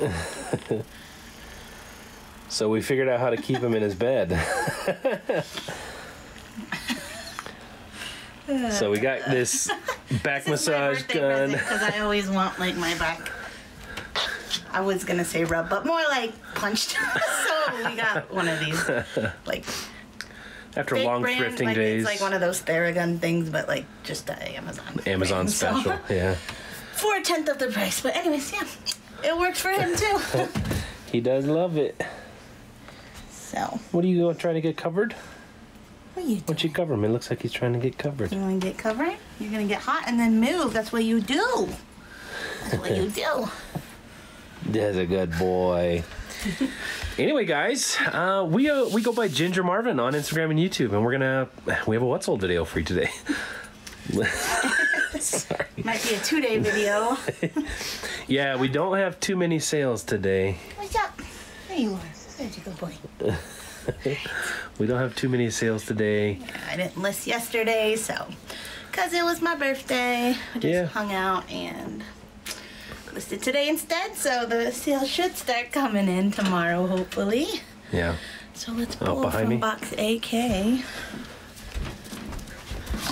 So we figured out how to keep him in his bed. so we got this back massage gun. because I always want like my back. I was gonna say rub, but more like punched. so we got one of these, like After long brand, thrifting like, days. It's like one of those Theragun things, but like just Amazon. Amazon brand, so- special. Yeah. for a tenth of the price. But anyways, yeah, it works for him too. He does love it. so What are you going to try to get covered? what you Why don't you cover him? It looks like he's trying to get covered. You want to get covered? You're gonna get hot and then move. That's what you do. That's what you do. That's a good boy. anyway, guys, uh, we uh, we go by Ginger Marvin on Instagram and YouTube, and we're gonna we have a what's old video for you today. Sorry. Might be a two-day video. Yeah, we don't have too many sales today. What's up? There you are. There's your good boy. We don't have too many sales today. I didn't list yesterday, so because it was my birthday, I just Yeah. hung out and listed today instead. So the sale should start coming in tomorrow, hopefully. Yeah. So let's Oh, pull behind from me? box AK.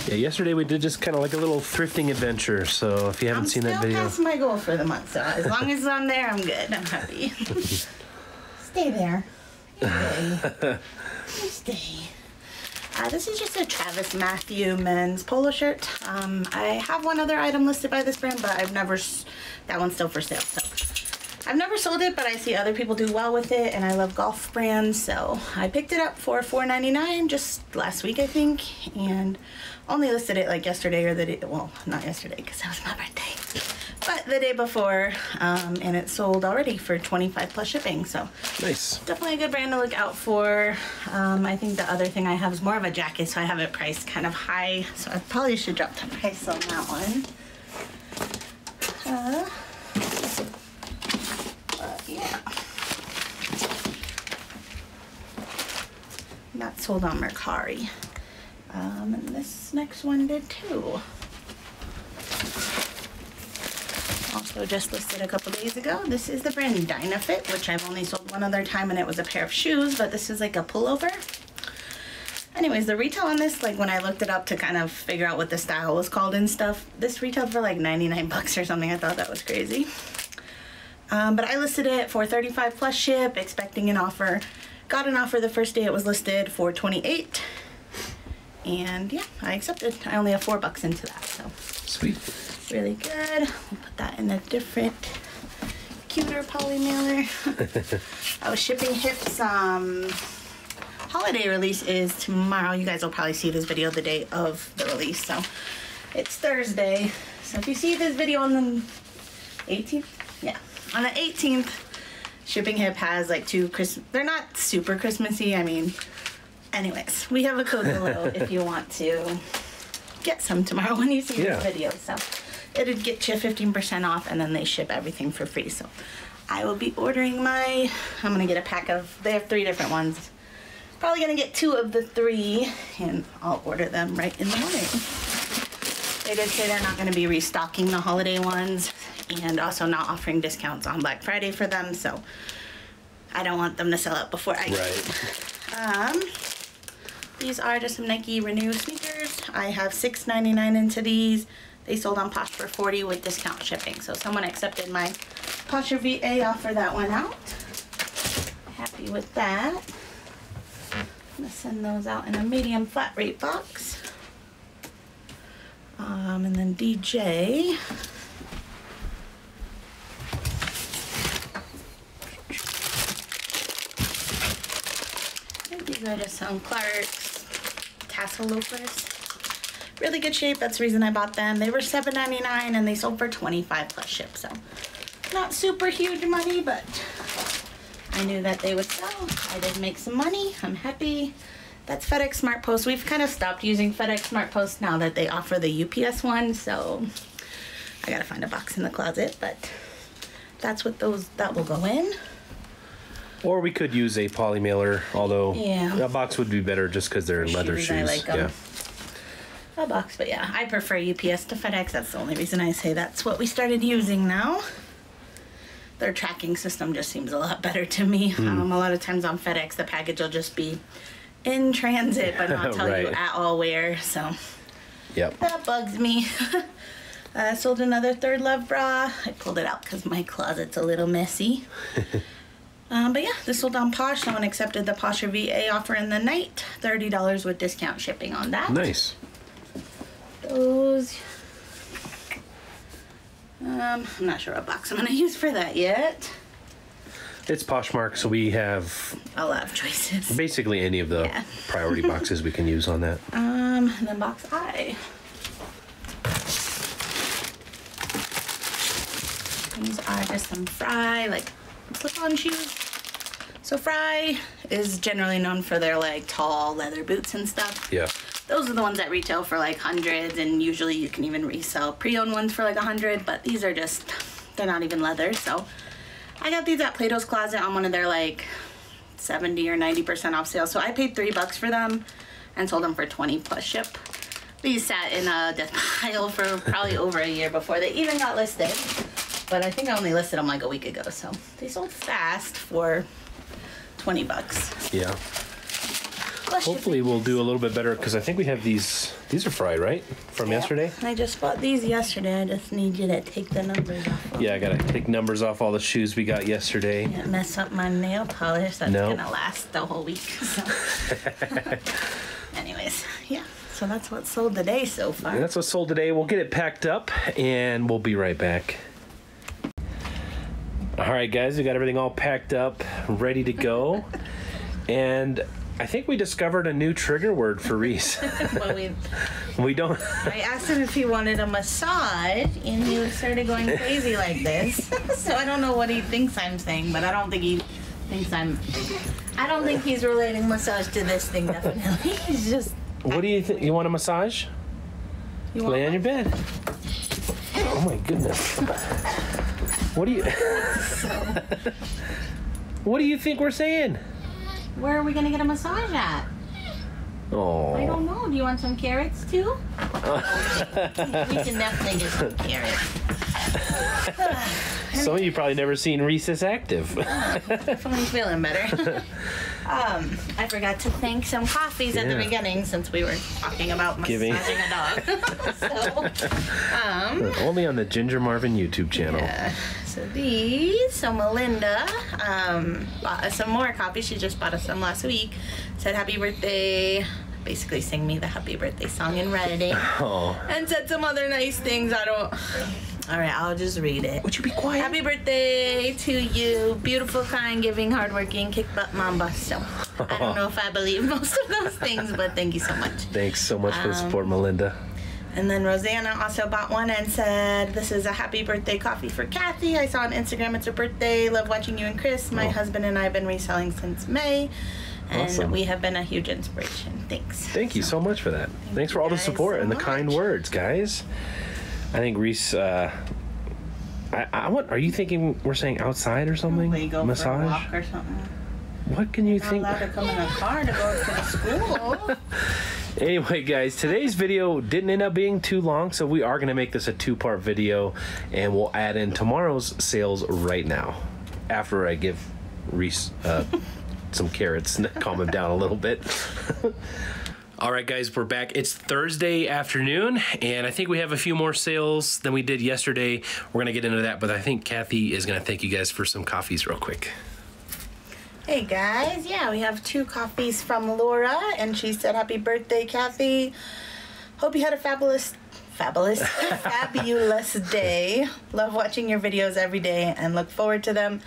Yeah, yesterday we did just kind of like a little thrifting adventure. So if you haven't I'm seen that video, past my goal for the month, so as long as I'm there, I'm good. I'm happy. Stay there. Stay. Stay. Uh, this is just a TravisMathew men's polo shirt. Um, I have one other item listed by this brand, but I've never. That one's still for sale. So I've never sold it, but I see other people do well with it, and I love golf brands, so I picked it up for $4.99 just last week, I think, and only listed it like yesterday or the day. Well, not yesterday because that was my birthday, but the day before, um, and it sold already for 25 plus shipping. So nice. definitely a good brand to look out for. Um, I think the other thing I have is more of a jacket, so I have it priced kind of high. So I probably should drop the price on that one. Uh, but yeah. That sold on Mercari. Um, and this next one did too. Also just listed a couple days ago. This is the brand Dynafit, which I've only sold one other time and it was a pair of shoes, but this is like a pullover. Anyways, the retail on this, like when I looked it up to kind of figure out what the style was called and stuff, this retailed for like 99 bucks or something. I thought that was crazy. Um, but I listed it for 35 plus ship, expecting an offer. Got an offer the first day it was listed for 28. And yeah, I accepted. I only have four bucks into that, so Sweet. really good. We'll put that in a different, cuter poly mailer. I was shipping hips. Um, holiday release is tomorrow. You guys will probably see this video the day of the release. So it's Thursday. So if you see this video on the 18th, yeah, on the 18th, Shipping Hip has like two Christmas. They're not super Christmassy. I mean, anyways, we have a code below if you want to get some tomorrow when you see Yeah. this video. So it'd get you 15% off and then they ship everything for free. So I will be ordering my, I'm gonna get a pack of, they have three different ones. Probably gonna get two of the three and I'll order them right in the morning. They did say they're not gonna be restocking the holiday ones and also not offering discounts on Black Friday for them. So I don't want them to sell out before I Right. um, these are just some Nike Renew sneakers. I have $6.99 into these. They sold on Posh for 40 with discount shipping. So someone accepted my Posher VA offer that one out. Happy with that. I'm gonna send those out in a medium flat rate box. Um, and then DJ. These are just some Clarks tassel loafers. Really good shape. That's the reason I bought them. They were $7.99 and they sold for 25 plus ship. So not super huge money, but I knew that they would sell. I did make some money. I'm happy. That's FedEx Smart Post. We've kind of stopped using FedEx Smart Post now that they offer the UPS one. So I gotta find a box in the closet, but that's what those that will go in. Or we could use a poly mailer, although Yeah. a box would be better just because they're leather shoes, shoes. I like yeah. a box, but yeah, I prefer UPS to FedEx. That's the only reason I say that's what we started using now. their tracking system just seems a lot better to me. Um, a lot of times on FedEx, the package will just be in transit, but not tell you at all where. So Yep. that bugs me. I sold another ThirdLove bra. I pulled it out because my closet's a little messy. um, but yeah, this sold on Posh. Someone accepted the Posher VA offer in the night. $30 with discount shipping on that. Nice. Those. Um, I'm not sure what box I'm gonna use for that yet. It's Poshmark, so we have A lot of choices. basically any of the Yeah. priority boxes we can use on that. Um, and then box I. These are just some Frye, like slip-on shoes. So Frye is generally known for their like tall leather boots and stuff. Yeah. Those are the ones that retail for like hundreds, and usually you can even resell pre-owned ones for like a hundred. But these are just, they're not even leather. So I got these at Plato's Closet on one of their like 70 or 90% off sale. So I paid three bucks for them and sold them for 20 plus ship. These sat in a death pile for probably over a year before they even got listed. But I think I only listed them like a week ago. So they sold fast for 20 bucks. Yeah. Plus Hopefully we'll do a little bit better because I think we have these. These are fried, right? From Yeah. yesterday. I just bought these yesterday. I just need you to take the numbers off. Yeah, I gotta take numbers off all the shoes we got yesterday. Can't mess up my nail polish. That's No. gonna last the whole week. So. Anyways, yeah. So that's what sold today so far. And that's what sold today. We'll get it packed up and we'll be right back. All right, guys, we got everything all packed up, ready to go. and I think we discovered a new trigger word for Reese. Well, we- we don't. I asked him if he wanted a massage, and he started going crazy like this. So I don't know what he thinks I'm saying, but I don't think he thinks I'm. I don't think he's relating massage to this thing. Definitely, he's just. What do you think? You want a massage? You want Lay on your bed. Oh my goodness. What do you. what do you think we're saying? Where are we gonna get a massage at? Oh. I don't know. Do you want some carrots too? Okay. we can definitely get some carrots. Some of you probably never seen Reese's Active. If I'm feeling better. Um, I forgot to thank some coffees at the Yeah. beginning since we were talking about massaging Giving. a dog. so, um, Only on the Ginger Marvin YouTube channel. yeah. So these. So Melinda um, bought us some more coffee. She just bought us some last week. Said happy birthday. Basically, sing me the happy birthday song in writing. Oh. and said some other nice things. I don't. All right, I'll just read it. Would you be quiet? Happy birthday to you, beautiful, kind, giving, hardworking, kick butt mamba. So I don't know if I believe most of those things, but thank you so much. Thanks so much for the Um, support, Melinda. And then Rosanna also bought one and said, "This is a happy birthday coffee for Kathy. I saw on Instagram it's her birthday. Love watching you and Chris. My Oh. husband and I have been reselling since May, and Awesome. we have been a huge inspiration. Thanks. Thank you so much for that. Thanks for all the support so and the kind words, guys. I think Reese. Uh, I, I want. Are you thinking we're saying outside or something? We go for a Massage. walk or something. What can you Not think? allowed to come in a car to go to school. Anyway, guys, today's video didn't end up being too long, so we are going to make this a two part video and we'll add in tomorrow's sales right now after I give Reese uh, some carrots and calm him down a little bit. All right, guys, we're back. It's Thursday afternoon, and I think we have a few more sales than we did yesterday. We're going to get into that, but I think Kathy is going to thank you guys for some coffees real quick. Hey guys, yeah, we have two coffees from Laura, and she said, Happy birthday, Kathy. Hope you had a fabulous, fabulous, fabulous day. Love watching your videos every day and look forward to them.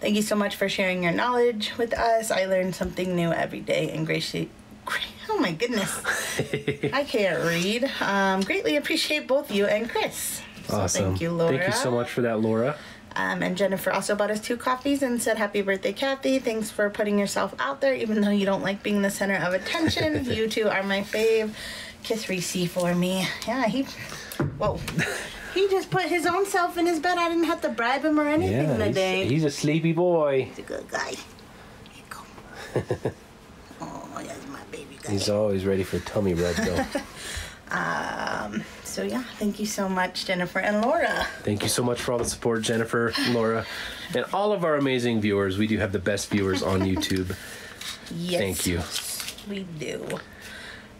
Thank you so much for sharing your knowledge with us. I learn something new every day and greatly. Oh my goodness. I can't read. Um, greatly appreciate both you and Chris. So Awesome. Thank you, Laura. Thank you so much for that, Laura. Um, and Jennifer also bought us two coffees and said, Happy birthday, Kathy. Thanks for putting yourself out there, even though you don't like being the center of attention. you two are my fave. Kiss Reese for me. Yeah, he. Whoa. he just put his own self in his bed. I didn't have to bribe him or anything Yeah, today. he's, he's a sleepy boy. He's a good guy. Here you go. Baby. He's always ready for tummy rub, though. Um, so yeah, thank you so much, Jennifer and Laura. Thank you so much for all the support, Jennifer, Laura, and all of our amazing viewers. We do have the best viewers on YouTube. Yes, Thank you. We do.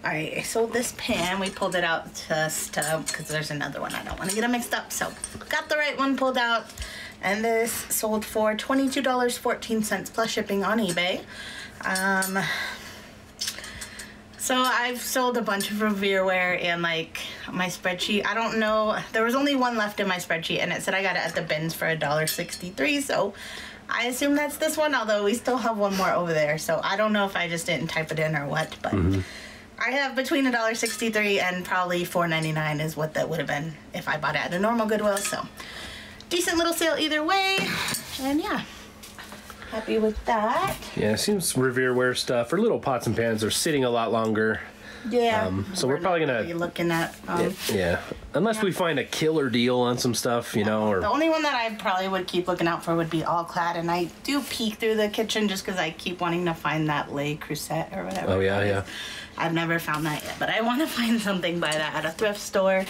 All right, I sold this pan. We pulled it out just because there's another one. I don't want to get them mixed up. So got the right one pulled out. And this sold for $22.14 plus shipping on eBay. Um, so I've sold a bunch of Revereware and like my spreadsheet. I don't know. There was only one left in my spreadsheet and it said I got it at the bins for $1.63. So I assume that's this one, although we still have one more over there. So I don't know if I just didn't type it in or what, but mm-hmm. I have between $1.63 and probably $4.99 is what that would have been if I bought it at a normal Goodwill. So decent little sale either way. And yeah, happy with that. Yeah, it seems Revereware stuff or little pots and pans are sitting a lot longer. Yeah. Um, so we're probably gonna- really looking at. Um, Yeah, unless we find a killer deal on some stuff, you know, Or The only one that I probably would keep looking out for would be All Clad, and I do peek through the kitchen just because I keep wanting to find that Le Creuset or whatever. Oh, yeah, yeah. I've never found that yet, but I want to find something by that at a thrift store.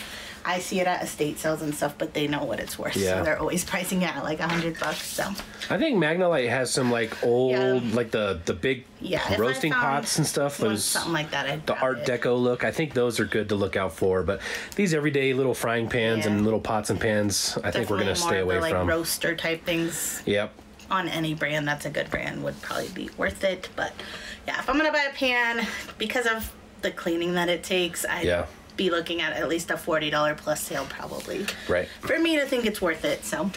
I see it at estate sales and stuff, but they know what it's worth, Yeah. so they're always pricing it at like a hundred bucks. So I think Magnalite has some like old, Yeah. like the the big yeah, roasting pots and stuff. Those something like that. I'd the Art it. Deco look. I think those are good to look out for. But these everyday little frying pans Yeah. and little pots and pans, I think we're gonna stay away the, from. Like roaster type things Yep. on any brand that's a good brand would probably be worth it. But yeah, if I'm gonna buy a pan because of the cleaning that it takes, I'd Yeah. Be looking at at least a forty dollar plus sale probably. Right. For me to think it's worth it. So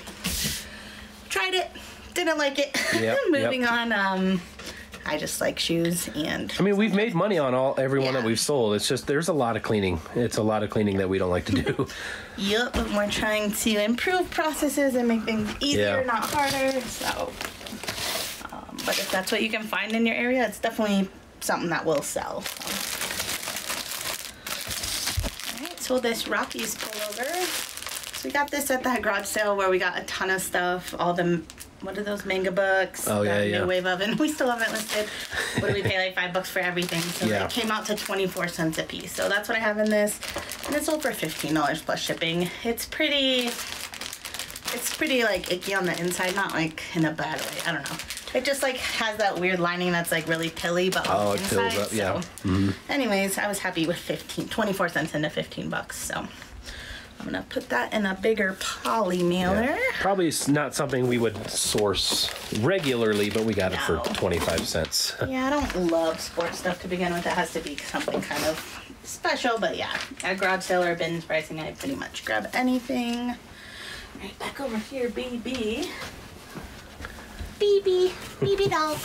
tried it, didn't like it. Yep, Moving yep. on. Um, I just like shoes and I mean, we've made money on all every one that we've sold. It's just there's a lot of cleaning. It's a lot of cleaning that we don't like to do. Yep, and we're trying to improve processes and make things easier, Yeah. not harder. So, um, but if that's what you can find in your area, it's definitely something that will sell. So. All right, so this Rockies pullover. So we got this at that garage sale where we got a ton of stuff. All the what are those manga books? Oh, yeah, the yeah. NuWave oven. We still haven't listed. What do we pay like five bucks for everything? So Yeah. it came out to twenty four cents a piece. So that's what I have in this, and it's sold for fifteen dollars plus shipping. It's pretty. It's pretty like icky on the inside, not like in a bad way. I don't know. It just like has that weird lining that's like really pilly, but on Oh, the it fills inside. up, yeah. So, mm-hmm. anyways, I was happy with 15, 24 cents into 15 bucks. So I'm gonna put that in a bigger poly mailer. Probably not something we would source regularly, but we got it for 25 cents. Yeah, I don't love sports stuff to begin with. It has to be something kind of special, but yeah, at garage sale or bins pricing, I pretty much grab anything. Right back over here, BB. BB, BB dog.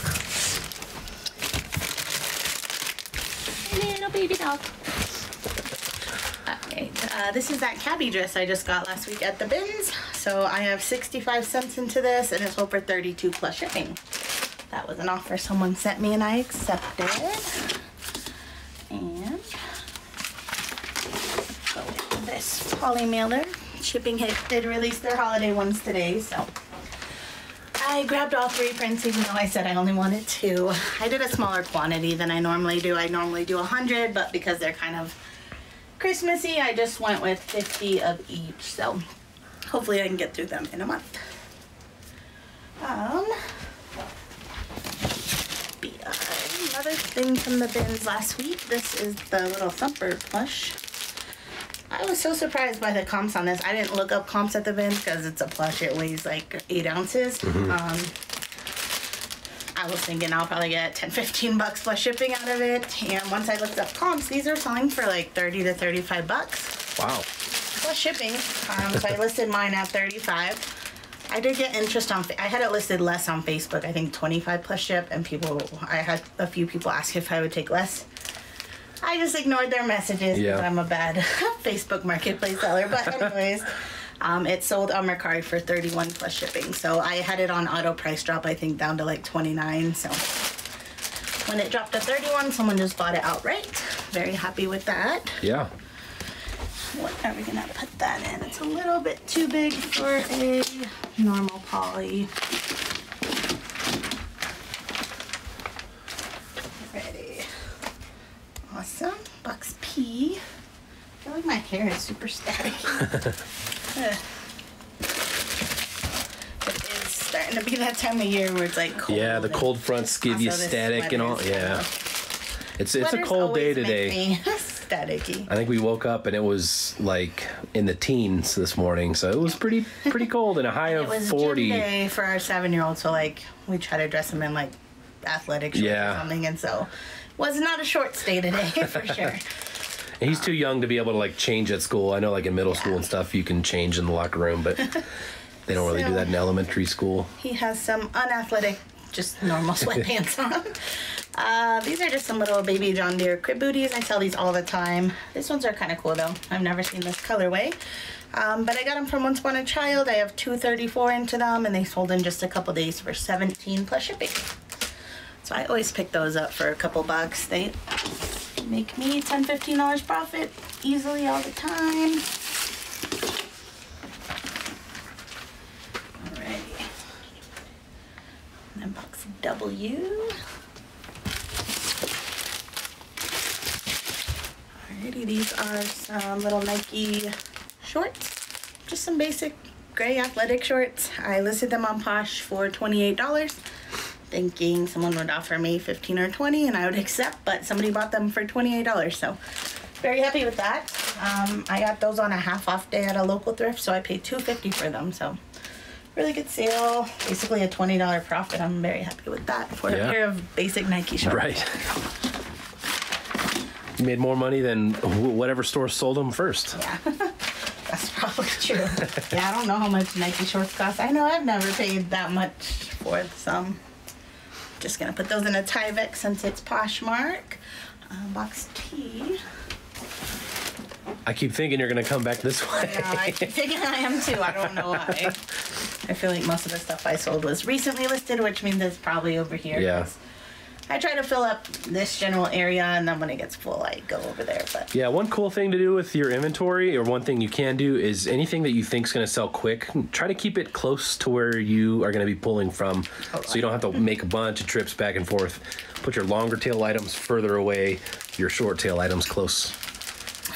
Little baby dog. Alright, uh, this is that Cabi dress I just got last week at the bins. So I have 65 cents into this and it's for 32 plus shipping. That was an offer someone sent me and I accepted. And go with this poly mailer. Shipping Hip did release their holiday ones today, so I grabbed all three prints even though I said I only wanted two. I did a smaller quantity than I normally do. I normally do 100, but because they're kind of Christmassy, I just went with 50 of each. So hopefully I can get through them in a month. Um, another thing from the bins last week. This is the little thumper plush. I was so surprised by the comps on this. I didn't look up comps at the bins because it's a plush. It weighs like eight ounces. Um, I was thinking I'll probably get 10, 15 bucks plus shipping out of it. And once I looked up comps, these are selling for like 30 to 35 bucks Wow. plus shipping. Um, so I listed mine at 35. I did get interest on. I had it listed less on Facebook. I think 25 plus ship, and people. I had a few people ask if I would take less. I just ignored their messages Yeah. because I'm a bad Facebook marketplace seller. But anyways, um, it sold on Mercari for 31 plus shipping. So I had it on auto price drop. I think down to like 29. So when it dropped to 31, someone just bought it outright. Very happy with that. Yeah. What are we gonna put that in? It's a little bit too big for a normal poly. Ready. hair Box P. here is super static. It is starting to be that time of year where it's like cold. Yeah, the cold fronts give you static and all. Yeah, it's it's a cold day today. Staticky. I think we woke up and it was like in the teens this morning, so it was pretty pretty cold and a high It of was forty. gym day for our seven-year-old, so like we try to dress him in like athletic shorts Yeah. or something, and so was not a short stay today for sure. He's too young to be able to like change at school. I know like in middle school and stuff you can change in the locker room, but they don't really do that in elementary school. He has some unathletic, just normal sweatpants on. Uh, these are just some little baby John Deere crib booties. I sell these all the time. These ones are kind of cool though. I've never seen this colorway. Um, but I got them from Once Upon a Child. I have 234 into them and they sold in just a couple days for 17 plus shipping. So I always pick those up for a couple bucks. They make me 10 $15 profit easily all the time. Box W. Alrighty, these are some little Nike shorts. Just some basic gray athletic shorts. I listed them on Posh for $28, thinking someone would offer me 15 or 20 and I would accept, but somebody bought them for $28, so very happy with that. Um, I got those on a half off day at a local thrift, so I paid $2.50 for them, so really good sale. Basically a $20 profit. I'm very happy with that for Yeah. a pair of basic Nike shorts. Right. You made more money than whatever store sold them first. Yeah, that's probably true. yeah, I don't know how much Nike shorts cost. I know I've never paid that much for some. Just gonna put those in a Tyvek since it's Poshmark. Uh, box T. I keep thinking you're gonna come back this way. Yeah, I keep thinking I am too. I don't know why. I feel like most of the stuff I sold was recently listed, which means it's probably over here. Yeah. I try to fill up this general area, and then when it gets full, I go over there. But Yeah, one cool thing to do with your inventory, or one thing you can do, is anything that you think is going to sell quick, try to keep it close to where you are going to be pulling from, so you don't have to make a bunch of trips back and forth. Put your longer tail items further away, your short tail items close.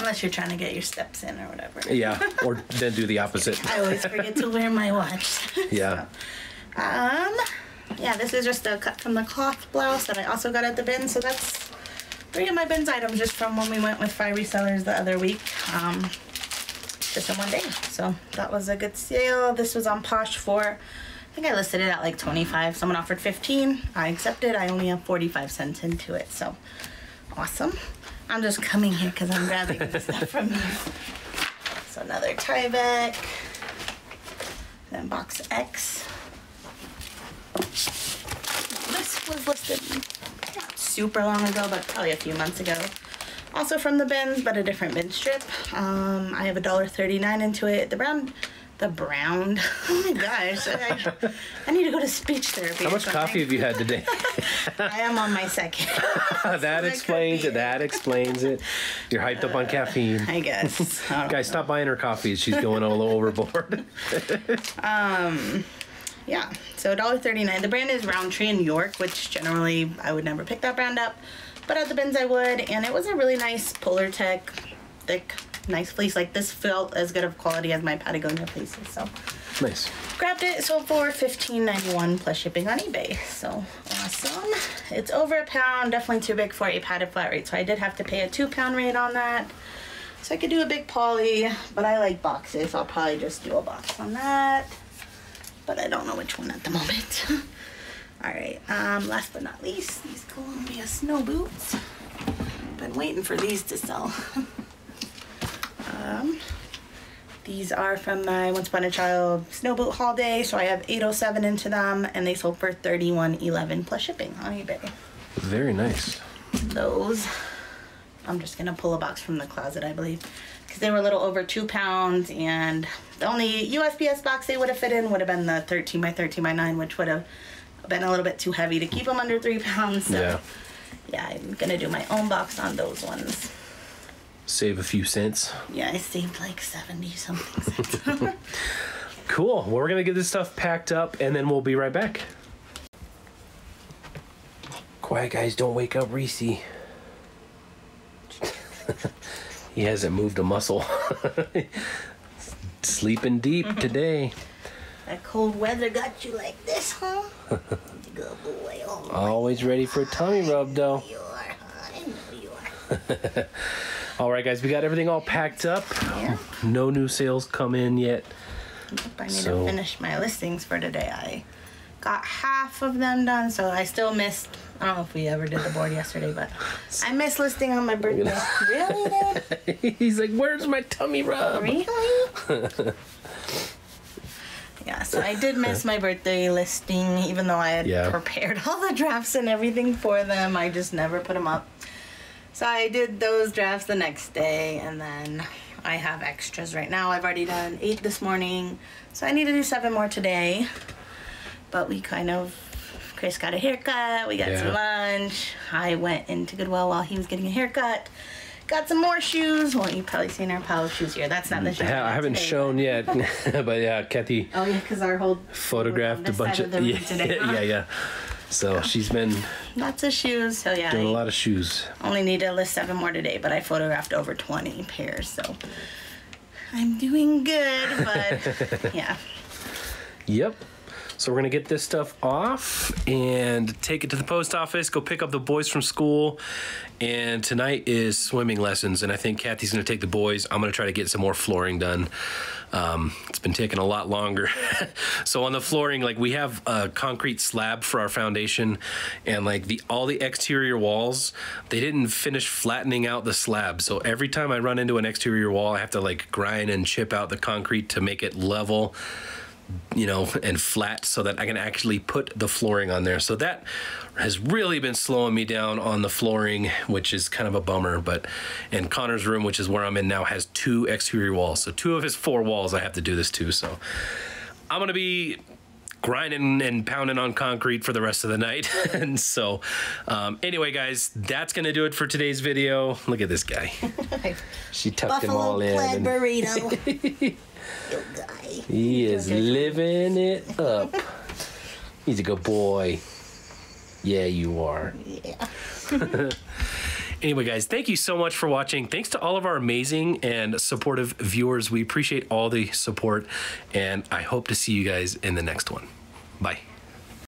unless you're trying to get your steps in or whatever. Yeah, or then do the opposite. I always forget to wear my watch. Yeah, Um, yeah, this is just a cut from the cloth blouse that I also got at the bin. So that's three of my bins items just from when we went with five resellers the other week. Um, just in one day. So that was a good sale. This was on Posh for, I think I listed it at like 25. Someone offered 15. I accepted. I only have 45 cents into it. So awesome. I'm just coming here because I'm grabbing the stuff from you. So another Tyvek. Then box X. This was listed not super long ago, but probably a few months ago. Also from the bins, but a different bin strip. Um, I have a dollar thirty-nine into it. The brown, the brown. Oh my gosh! I, I need to go to speech therapy. how much coffee have you had today? I am on my second. that explains it. That explains it. You're hyped up on caffeine. I guess. I Guys, know. stop buying her coffees. She's going all overboard. Yeah, so $1.39. The brand is Roundtree and Yorke, which generally I would never pick that brand up, but at the bins I would. And it was a really nice Polartec, thick, nice fleece. Like this felt as good of quality as my Patagonia fleeces. So nice. grabbed it. Sold for $15.91 plus shipping on eBay. So awesome. It's over a pound. Definitely too big for a padded flat rate. So I did have to pay a two pound rate on that. So I could do a big poly, but I like boxes. So I'll probably just do a box on that but I don't know which one at the moment. All right, um, last but not least, these Columbia snow boots. Been waiting for these to sell. um, these are from my Once Upon a Child snow boot haul day, so I have 807 into them, and they sold for 3111 plus shipping on eBay. Very nice. Those, I'm just gonna pull a box from the closet, I believe, because they were a little over two pounds, and the only USPS box they would have fit in would have been the 13 by 13 by 9, which would have been a little bit too heavy to keep them under three pounds. So, Yeah. yeah, I'm gonna do my own box on those ones. Save a few cents. Yeah, I saved like 70 something cents. Cool. Well, we're gonna get this stuff packed up, and then we'll be right back. Quiet guys, don't wake up Reese. He hasn't moved a muscle. Sleeping deep Mm-hmm. today. That cold weather got you like this, huh? Good boy. Oh, Always ready for a tummy rub, though. you are. I know you are. All right, guys, we got everything all packed up. Yeah. No new sales come in yet. I need So- to finish my listings for today. I got half of them done, so I still missed. I don't know if we ever did the board yesterday, but I missed listing on my birthday. really, dude? He's like, "Where's my tummy rub?" Really? yeah, so I did miss my birthday listing, even though I had Yeah. prepared all the drafts and everything for them. I just never put them up. So I did those drafts the next day, and then I have extras right now. I've already done eight this morning, so I need to do seven more today. But we kind of, Chris got a haircut, we got Yeah. some lunch. I went into Goodwill while he was getting a haircut. Got some more shoes. Well, you've probably seen our pile of shoes here. That's not the shoes. Ha- I haven't today, shown yet, but yeah, Kathy Oh yeah, because our whole photographed a bunch of, the yeah, today, huh? yeah, yeah. So she's been lots of shoes. So yeah, doing a lot of shoes. only need to list seven more today, but I photographed over twenty pairs. So I'm doing good, but yeah. Yep. So we're gonna get this stuff off and take it to the post office. Go pick up the boys from school. And tonight is swimming lessons, and I think Kathy's gonna take the boys. I'm gonna try to get some more flooring done. Um, it's been taking a lot longer. so on the flooring, like we have a concrete slab for our foundation, and like the all the exterior walls, they didn't finish flattening out the slab. So every time I run into an exterior wall, I have to like grind and chip out the concrete to make it level you know, and flat so that I can actually put the flooring on there. So that has really been slowing me down on the flooring, which is kind of a bummer. But and Connor's room, which is where I'm in now, has two exterior walls. So two of his four walls I have to do this to. So I'm gonna be grinding and pounding on concrete for the rest of the night. and so um, anyway, guys, that's gonna do it for today's video. Look at this guy. She tucked him all Buffalo in. plaid and- burrito. He is living it up. He's a good boy. Yeah, you are. Yeah. Anyway, guys, thank you so much for watching. Thanks to all of our amazing and supportive viewers. We appreciate all the support, and I hope to see you guys in the next one. Bye.